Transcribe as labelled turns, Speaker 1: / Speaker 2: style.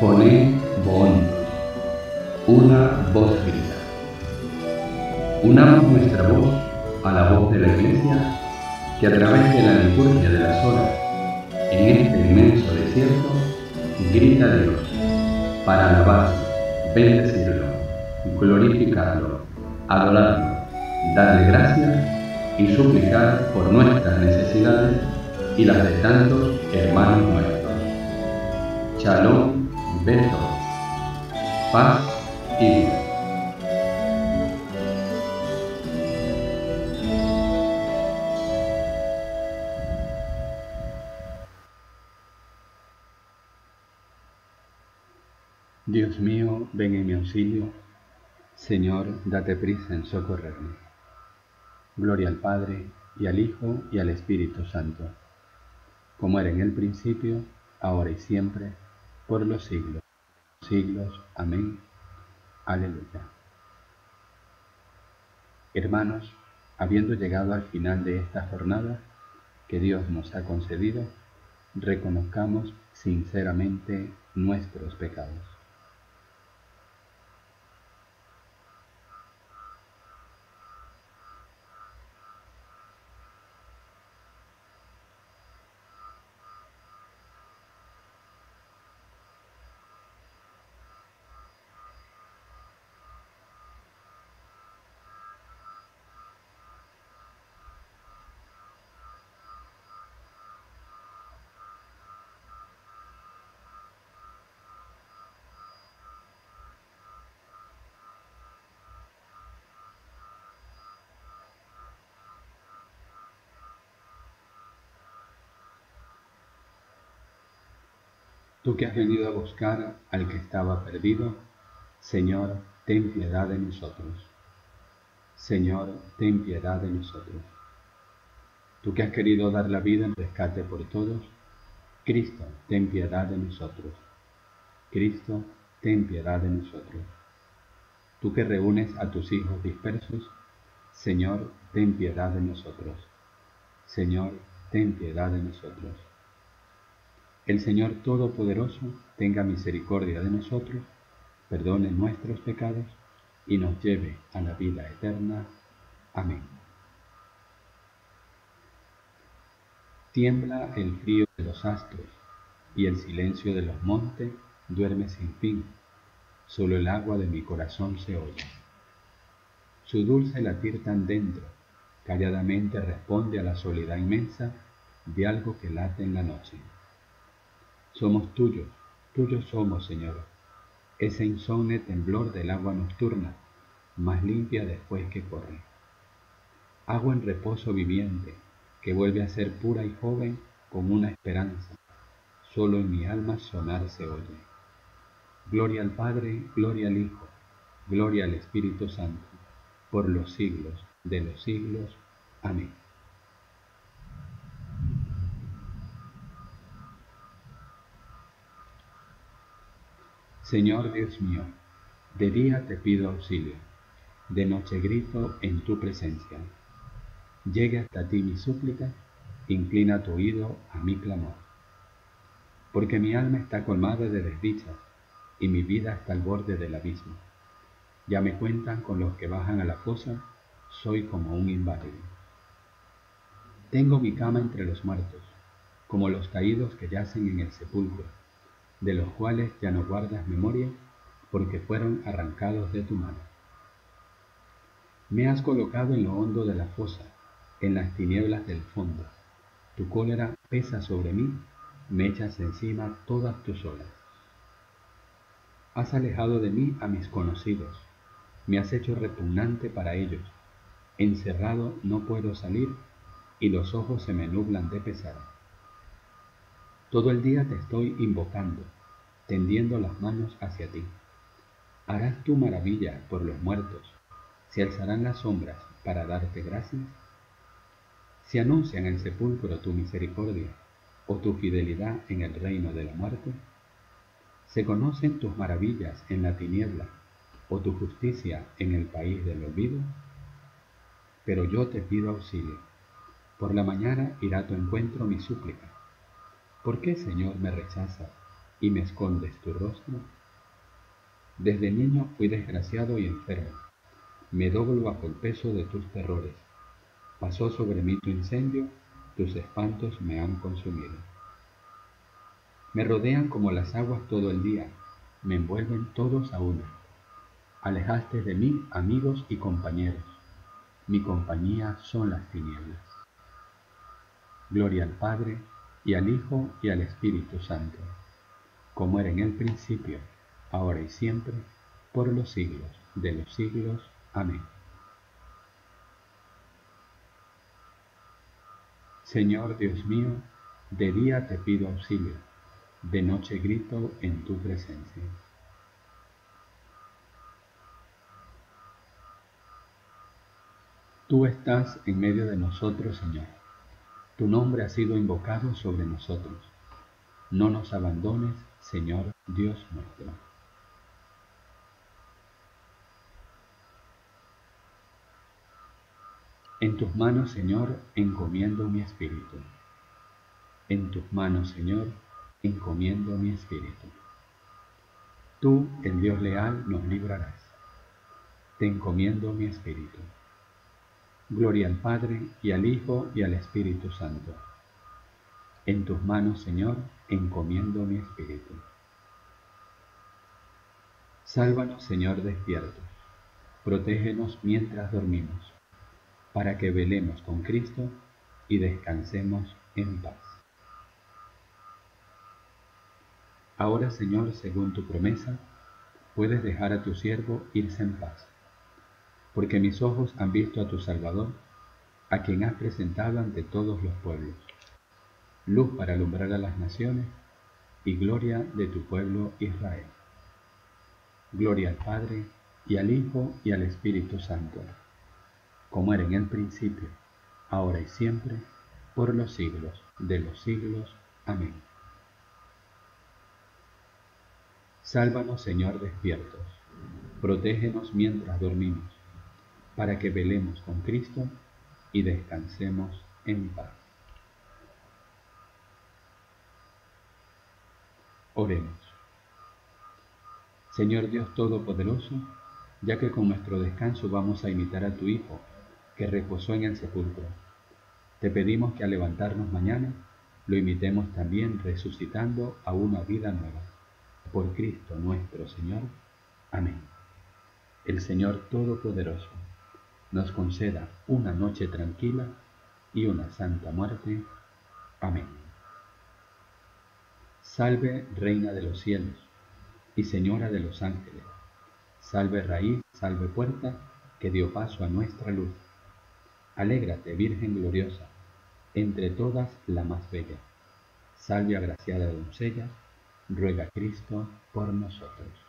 Speaker 1: Poné bon, una voz grita. Unamos nuestra voz a la voz de la Iglesia que a través de la liturgia de las horas, en este inmenso desierto, grita Dios para alabarlo, bendecirlo, glorificarlo, adorarlo, darle gracias y suplicar por nuestras necesidades y las de tantos hermanos nuestros. Shalom Beto, paz y vida. Dios mío, ven en mi auxilio. Señor, date prisa en socorrerme. Gloria al Padre, y al Hijo, y al Espíritu Santo, como era en el principio, ahora y siempre, por los siglos, siglos. Amén. Aleluya. Hermanos, habiendo llegado al final de esta jornada que Dios nos ha concedido, reconozcamos sinceramente nuestros pecados. Tú que has venido a buscar al que estaba perdido, Señor, ten piedad de nosotros. Señor, ten piedad de nosotros. Tú que has querido dar la vida en rescate por todos, Cristo, ten piedad de nosotros. Cristo, ten piedad de nosotros. Tú que reúnes a tus hijos dispersos, Señor, ten piedad de nosotros. Señor, ten piedad de nosotros. El Señor Todopoderoso tenga misericordia de nosotros, perdone nuestros pecados y nos lleve a la vida eterna. Amén. Tiembla el frío de los astros y el silencio de los montes duerme sin fin. Solo el agua de mi corazón se oye. Su dulce latir tan dentro calladamente responde a la soledad inmensa de algo que late en la noche. Somos tuyos, tuyos somos, Señor. Ese insomne temblor del agua nocturna, más limpia después que corre. Agua en reposo viviente, que vuelve a ser pura y joven con una esperanza. Solo en mi alma sonar se oye. Gloria al Padre, gloria al Hijo, gloria al Espíritu Santo, por los siglos de los siglos. Amén. Señor Dios mío, de día te pido auxilio, de noche grito en tu presencia. Llegue hasta ti mi súplica, inclina tu oído a mi clamor. Porque mi alma está colmada de desdichas y mi vida está al borde del abismo. Ya me cuentan con los que bajan a la fosa, soy como un inválido. Tengo mi cama entre los muertos, como los caídos que yacen en el sepulcro de los cuales ya no guardas memoria, porque fueron arrancados de tu mano. Me has colocado en lo hondo de la fosa, en las tinieblas del fondo. Tu cólera pesa sobre mí, me echas encima todas tus olas. Has alejado de mí a mis conocidos, me has hecho repugnante para ellos. Encerrado no puedo salir y los ojos se me nublan de pesar. Todo el día te estoy invocando, tendiendo las manos hacia ti. Harás tu maravilla por los muertos, se alzarán las sombras para darte gracias. Si anuncian el sepulcro tu misericordia o tu fidelidad en el reino de la muerte, se conocen tus maravillas en la tiniebla o tu justicia en el país del olvido. Pero yo te pido auxilio. Por la mañana irá a tu encuentro mi súplica ¿Por qué, Señor, me rechazas? y me escondes tu rostro? Desde niño fui desgraciado y enfermo. Me doblo bajo el peso de tus terrores. Pasó sobre mí tu incendio, tus espantos me han consumido. Me rodean como las aguas todo el día, me envuelven todos a una. Alejaste de mí amigos y compañeros, mi compañía son las tinieblas. Gloria al Padre, y al Hijo, y al Espíritu Santo, como era en el principio, ahora y siempre, por los siglos de los siglos. Amén. Señor Dios mío, de día te pido auxilio, de noche grito en tu presencia. Tú estás en medio de nosotros, Señor. Tu nombre ha sido invocado sobre nosotros. No nos abandones, Señor Dios nuestro. En tus manos, Señor, encomiendo mi espíritu. En tus manos, Señor, encomiendo mi espíritu. Tú, el Dios leal, nos librarás. Te encomiendo mi espíritu. Gloria al Padre, y al Hijo, y al Espíritu Santo. En tus manos, Señor, encomiendo mi espíritu. Sálvanos, Señor, despiertos. Protégenos mientras dormimos, para que velemos con Cristo y descansemos en paz. Ahora, Señor, según tu promesa, puedes dejar a tu siervo irse en paz porque mis ojos han visto a tu Salvador, a quien has presentado ante todos los pueblos, luz para alumbrar a las naciones y gloria de tu pueblo Israel. Gloria al Padre, y al Hijo, y al Espíritu Santo, como era en el principio, ahora y siempre, por los siglos de los siglos. Amén. Sálvanos, Señor, despiertos, protégenos mientras dormimos para que velemos con Cristo y descansemos en paz. Oremos. Señor Dios Todopoderoso, ya que con nuestro descanso vamos a imitar a tu Hijo, que reposó en el sepulcro, te pedimos que al levantarnos mañana lo imitemos también resucitando a una vida nueva. Por Cristo nuestro Señor. Amén. El Señor Todopoderoso nos conceda una noche tranquila y una santa muerte. Amén. Salve Reina de los cielos y Señora de los ángeles. Salve raíz, salve puerta que dio paso a nuestra luz. Alégrate, Virgen gloriosa, entre todas la más bella. Salve agraciada doncella, ruega Cristo por nosotros.